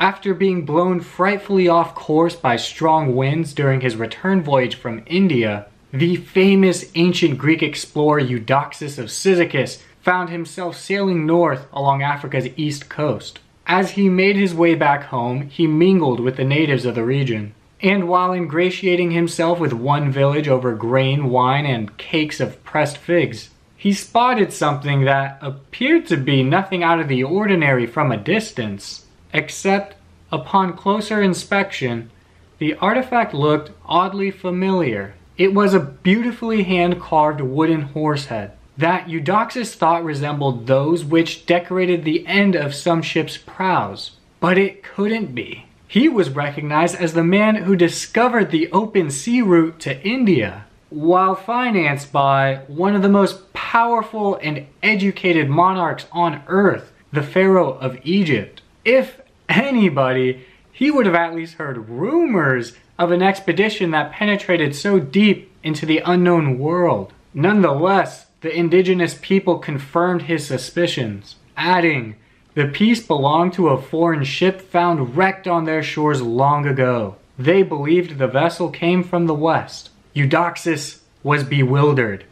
After being blown frightfully off course by strong winds during his return voyage from India, the famous ancient Greek explorer Eudoxus of Cyzicus found himself sailing north along Africa's east coast. As he made his way back home, he mingled with the natives of the region. And while ingratiating himself with one village over grain, wine, and cakes of pressed figs, he spotted something that appeared to be nothing out of the ordinary from a distance, except upon closer inspection, the artifact looked oddly familiar. It was a beautifully hand-carved wooden horse head that Eudoxus thought resembled those which decorated the end of some ships' prows. But it couldn't be. He was recognized as the man who discovered the open sea route to India, while financed by one of the most powerful and educated monarchs on earth, the Pharaoh of Egypt. If anybody, he would have at least heard rumors of an expedition that penetrated so deep into the unknown world. Nonetheless, the indigenous people confirmed his suspicions, adding, the piece belonged to a foreign ship found wrecked on their shores long ago. They believed the vessel came from the west. Eudoxus was bewildered.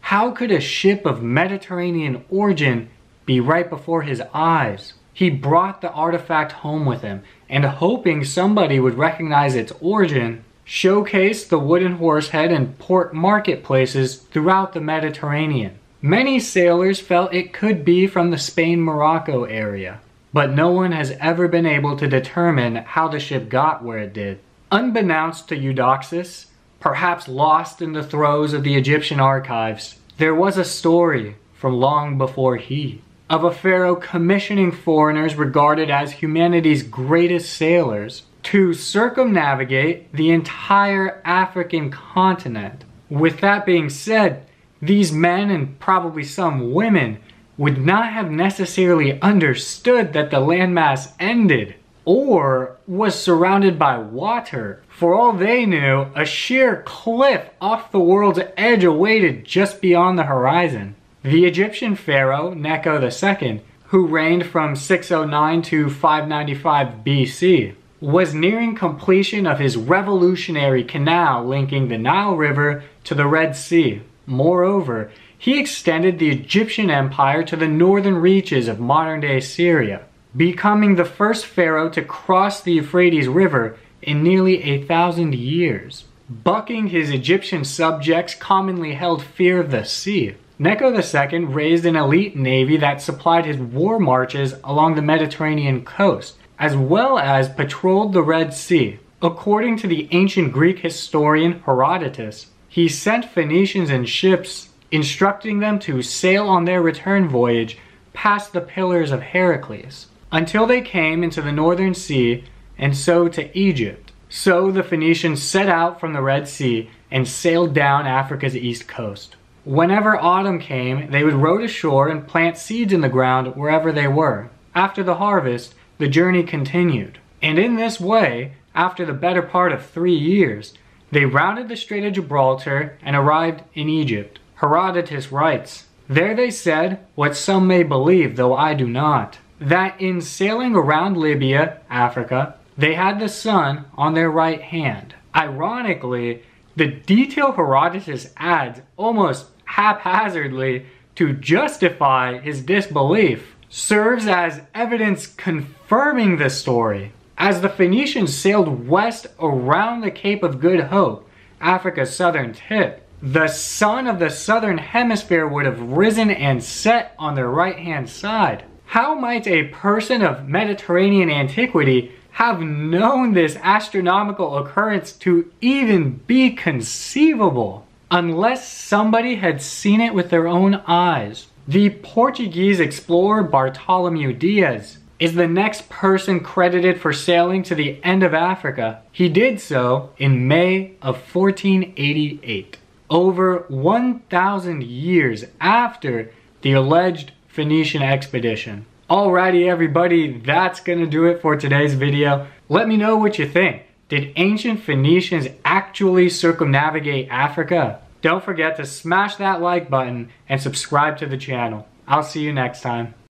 How could a ship of Mediterranean origin be right before his eyes? He brought the artifact home with him, and hoping somebody would recognize its origin, showcased the wooden horse head in port marketplaces throughout the Mediterranean. Many sailors felt it could be from the Spain-Morocco area, but no one has ever been able to determine how the ship got where it did. Unbeknownst to Eudoxus, perhaps lost in the throes of the Egyptian archives, there was a story from long before he of a pharaoh commissioning foreigners regarded as humanity's greatest sailors to circumnavigate the entire African continent. With that being said, these men and probably some women would not have necessarily understood that the landmass ended or was surrounded by water. For all they knew, a sheer cliff off the world's edge awaited just beyond the horizon. The Egyptian pharaoh, Necho II, who reigned from 609 to 595 BC, was nearing completion of his revolutionary canal linking the Nile River to the Red Sea. Moreover, he extended the Egyptian empire to the northern reaches of modern-day Syria, becoming the first pharaoh to cross the Euphrates River in nearly a thousand years. Bucking his Egyptian subjects commonly held fear of the sea, Necho II raised an elite navy that supplied his war marches along the Mediterranean coast, as well as patrolled the Red Sea. According to the ancient Greek historian Herodotus, he sent Phoenicians in ships, instructing them to sail on their return voyage past the Pillars of Heracles, until they came into the northern sea and so to Egypt. So the Phoenicians set out from the Red Sea and sailed down Africa's east coast. Whenever autumn came, they would row to shore and plant seeds in the ground wherever they were. After the harvest, the journey continued. And in this way, after the better part of three years, they rounded the Strait of Gibraltar and arrived in Egypt. Herodotus writes, There they said, what some may believe, though I do not, that in sailing around Libya, Africa, they had the sun on their right hand. Ironically, the detail Herodotus adds almost haphazardly to justify his disbelief serves as evidence confirming the story. As the Phoenicians sailed west around the Cape of Good Hope, Africa's southern tip, the sun of the southern hemisphere would have risen and set on their right hand side. How might a person of Mediterranean antiquity have known this astronomical occurrence to even be conceivable? Unless somebody had seen it with their own eyes. The Portuguese explorer Bartolomeu Dias is the next person credited for sailing to the end of Africa. He did so in May of 1488, over 1,000 years after the alleged Phoenician expedition. Alrighty everybody, that's gonna do it for today's video. Let me know what you think. Did ancient Phoenicians actually circumnavigate Africa? Don't forget to smash that like button and subscribe to the channel. I'll see you next time.